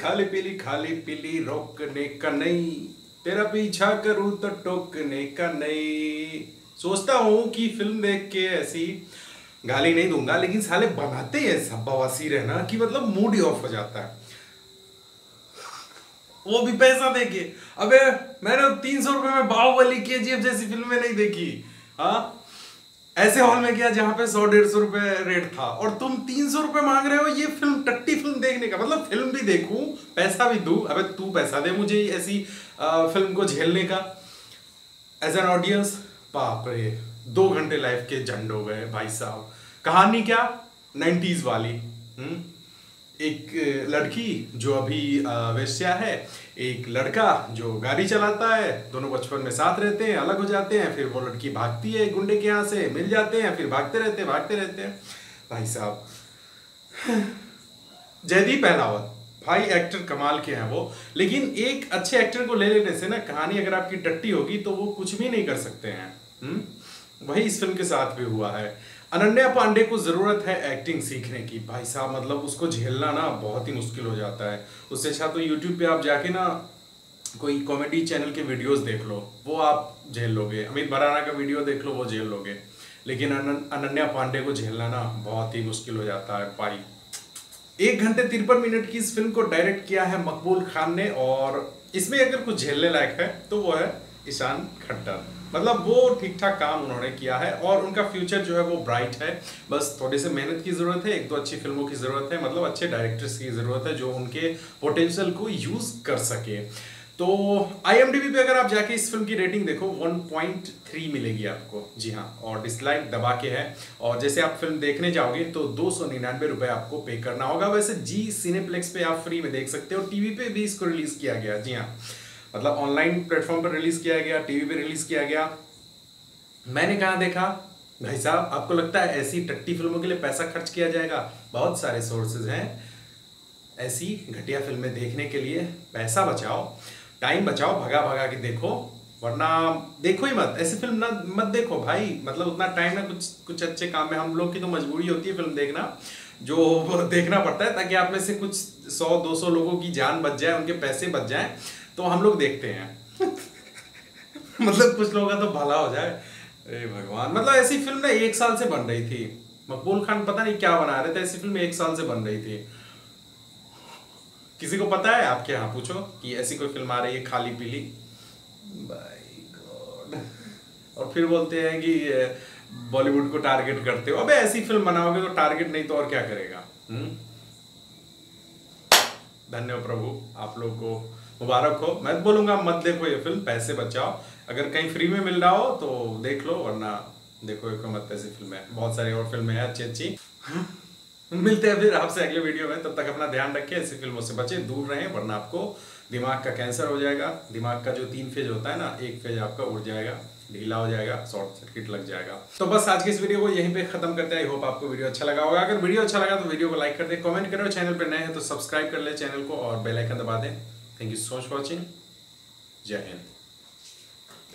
खाली पीली खाली पीली रोकने का नहीं। तेरा पीछा करूँ तो टोकने का नहीं। सोचता हूँ कि फ़िल्म देख के ऐसी गाली नहीं दूँगा, लेकिन साले बनाते ही ऐसा बवासीर है ना, कि मतलब मूड ही ऑफ़ हो जाता है। वो भी पैसा देके। अबे, मैंने तीन सौ रुपए में बाहुबली के जी जैसी फ़िल्में नहीं देखी। हाँ? ऐसे हॉल में गया जहाँ पे सौ, डेढ़ सौ रुपए रेट था। और तुम तीन सौ रुपए मांग रहे हो ये फ़िल्म टट्टी फ़िल्म देखने का। मतलब फ़िल्म भी देखूँ, पैसा भी दू। अबे तू पैसा दे मुझे ऐसी फ़िल्म को झेलने का। एज एन ऑडियंस बाप रे, दो घंटे लाइफ के झंड हो गए भाई साहब। कहानी क्या? नाइन्टीज वाली। हम्म? एक लड़की जो अभी वेश्या है, एक लड़का जो गाड़ी चलाता है, दोनों बचपन में साथ रहते हैं, अलग हो जाते हैं, फिर वो लड़की भागती है गुंडे के यहाँ से, मिल जाते हैं, फिर भागते रहते हैं, भागते रहते हैं भाई साहब, जयदीप पहलावत, भाई एक्टर कमाल के हैं वो, लेकिन एक अच्छे एक्टर को ले लेने से ना कहानी अगर आपकी टट्टी होगी तो वो कुछ भी नहीं कर सकते हैं हुँ? वही इस फ़िल्म के साथ भी हुआ है अनन्या पांडे को ज़रूरत है एक्टिंग सीखने की। भाई साहब मतलब उसको झेलना ना बहुत ही मुश्किल हो जाता है। उससे अच्छा तो यूट्यूब पे आप जाके ना कोई कॉमेडी चैनल के वीडियोस देख लो, वो आप झेल लोगे। अमित भराना का वीडियो देख लो, वो झेल लोगे। लेकिन अनन्या पांडे को झेलना ना बहुत ही मुश्किल हो जाता है, भाई। एक घंटे तिरपन मिनट की इस फ़िल्म को डायरेक्ट किया है मकबूल खान ने, और इसमें अगर कुछ झेलने लायक है तो वो है ईशान खट्टर। मतलब वो ठीक ठाक काम उन्होंने किया है और उनका फ्यूचर जो है वो ब्राइट है। बस थोड़ी सी मेहनत की ज़रूरत है, एक दो अच्छी फ़िल्मों की ज़रूरत है मतलब अच्छे डायरेक्टर्स की ज़रूरत है जो उनके पोटेंशियल को यूज़ कर सके। तो आई पे अगर आप जाके इस फ़िल्म की रेटिंग देखो 1.3 मिलेगी आपको। जी हाँ और डिसलाइक दबा के है। और जैसे आप फ़िल्म देखने जाओगे तो दो सौ निन्यानवे रुपए आपको पे करना होगा। वैसे जी सिनेप्लेक्स पे आप फ्री में देख सकते हो। टीवी पे भी इसको रिलीज़ किया गया। जी हाँ। मतलब ऑनलाइन प्लेटफॉर्म पर रिलीज़ किया गया टीवी पे रिलीज़ किया गया। मैंने कहा देखा? भाई साहब, आपको लगता है ऐसी टट्टी फ़िल्मों के लिए पैसा खर्च किया जाएगा? बहुत सारे सोर्सेज हैं। ऐसी घटिया फ़िल्में देखने के लिए पैसा बचाओ टाइम बचाओ, भगा भगा के देखो, वरना देखो ही मत, ऐसी फ़िल्म ना, मत देखो भाई। मतलब उतना टाइम ना, कुछ कुछ अच्छे काम में हम लोग की तो मजबूरी होती है फ़िल्म देखना, जो देखना पड़ता है, ताकि आप में से कुछ सौ, दो सौ लोगों की जान बच जाए, उनके पैसे बच जाए। तो हम लोग देखते हैं। मतलब कुछ लोगों का तो भला हो जाए। अरे भगवान मतलब ऐसी फ़िल्म ना एक साल से बन रही थी। मकबूल खान पता नहीं क्या बना रहे थे, ऐसी फ़िल्म एक साल से बन रही थी। किसी को पता है? आपके यहाँ पूछो कि ऐसी कोई फ़िल्म आ रही है, खाली पीली? गॉड और फिर बोलते हैं कि बॉलीवुड को टारगेट करते हो। अबे ऐसी फ़िल्म बनाओगे तो टारगेट नहीं तो और क्या करेगा? हम्म? धन्यवाद प्रभु, आप लोग को मुबारक हो। मैं बोलूँगा, मत देखो ये फ़िल्म पैसे बचाओ। अगर कहीं फ्री में मिल रहा हो तो देख लो, वरना देखो एक मत ऐसी फ़िल्म है। बहुत सारी और फ़िल्में हैं अच्छी अच्छी मिलते हैं फिर आपसे अगले वीडियो में। तब तक अपना ध्यान रखें, ऐसी फ़िल्मों से बचे, दूर रहें, वरना आपको दिमाग का कैंसर हो जाएगा। दिमाग का जो तीन फ़ेज़ होता है ना, एक फ़ेज़ आपका उड़ जाएगा, ढीला हो जाएगा, शॉर्ट सर्किट लग जाएगा। तो बस आज के इस वीडियो को यहीं पे खत्म करते हैं। आई होप आपको वीडियो अच्छा लगा होगा। अगर वीडियो अच्छा लगा तो वीडियो को लाइक कर दे कमेंट करो चैनल पर नए हैं तो सब्सक्राइब कर ले चैनल को और बेल आइकन दबा दें। Thank you so much watching जय हिंद